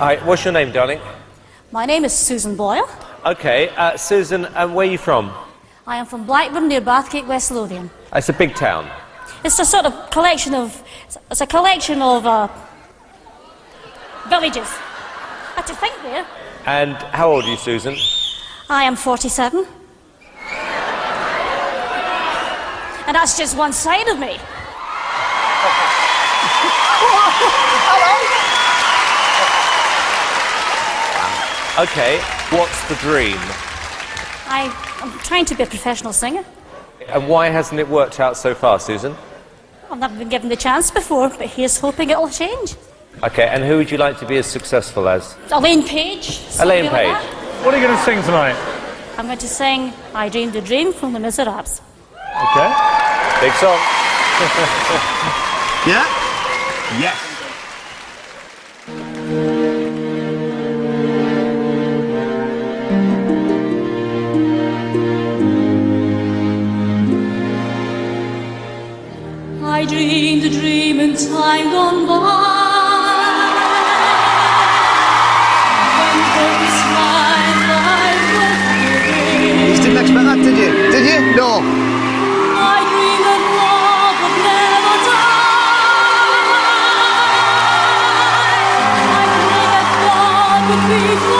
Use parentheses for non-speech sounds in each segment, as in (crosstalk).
Hi, what's your name, darling? My name is Susan Boyle. Okay, uh, Susan, and where are you from? I am from Blackburn near Bathgate, West Lothian. It's a big town. It's a sort of collection of. It's a collection of uh, villages. Had to think there. And how old are you, Susan? I am 47. And that's just one side of me. (laughs) Okay, what's the dream? I, I'm trying to be a professional singer. And why hasn't it worked out so far, Susan? I've never been given the chance before, but here's hoping it'll change. Okay, and who would you like to be as successful as? Elaine Paige. Elaine Paige. that. What are you going to sing tonight? I'm going to sing I Dreamed a Dream from The Miserables. Okay. Big song. (laughs) Yeah? Yes. I dreamed a dream in time gone by. When hope smiled, life was You didn't expect that, did you? Did you? No. I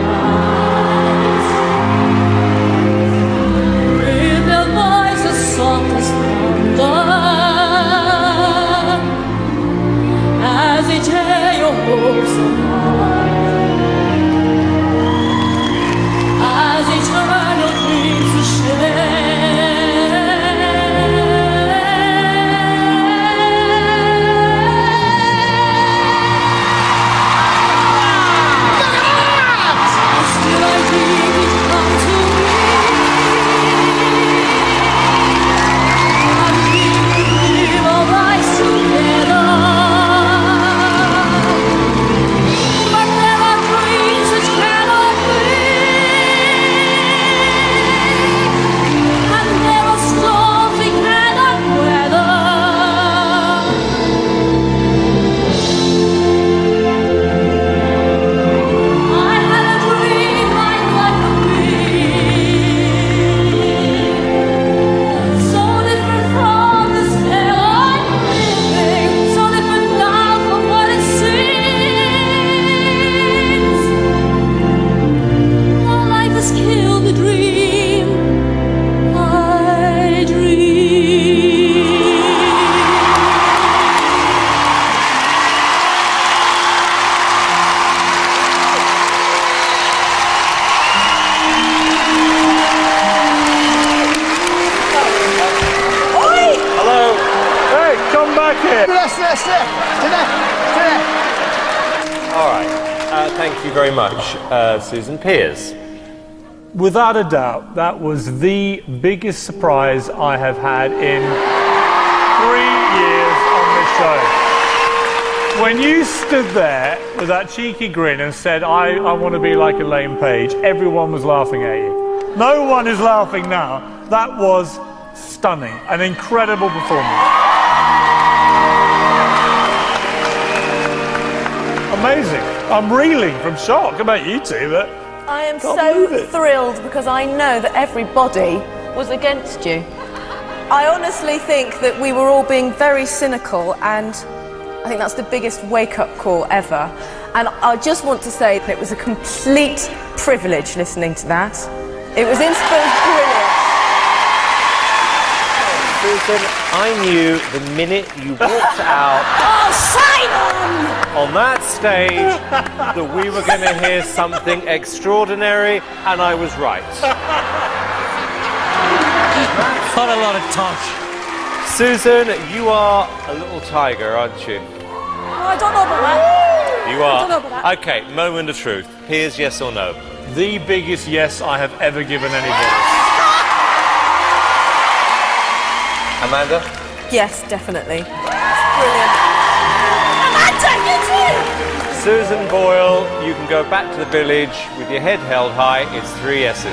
come back here. Yes, yes, yes. Today. Today. All right. Uh, thank you very much, uh, Susan Piers. Without a doubt, that was the biggest surprise I have had in three years on this show. When you stood there with that cheeky grin and said, I, I want to be like Elaine Paige, everyone was laughing at you. No one is laughing now. That was stunning, an incredible performance. I'm reeling from shock about you two, but I am so thrilled because I know that everybody was against you. I honestly think that we were all being very cynical, and I think that's the biggest wake up call ever. And I just want to say that it was a complete privilege listening to that. It was instant Susan, I knew the minute you walked out (laughs) Oh, Simon! on that stage that we were going to hear something extraordinary, and I was right. (laughs) Not a lot of touch. Susan, you are a little tiger, aren't you? Oh, I don't know about that. You don't know are. about that. Okay, moment of truth. Here's yes or no. The biggest yes I have ever given anybody. Amanda? Yes, definitely. Brilliant. Amanda, you too! Susan Boyle, you can go back to the village with your head held high. It's three yeses.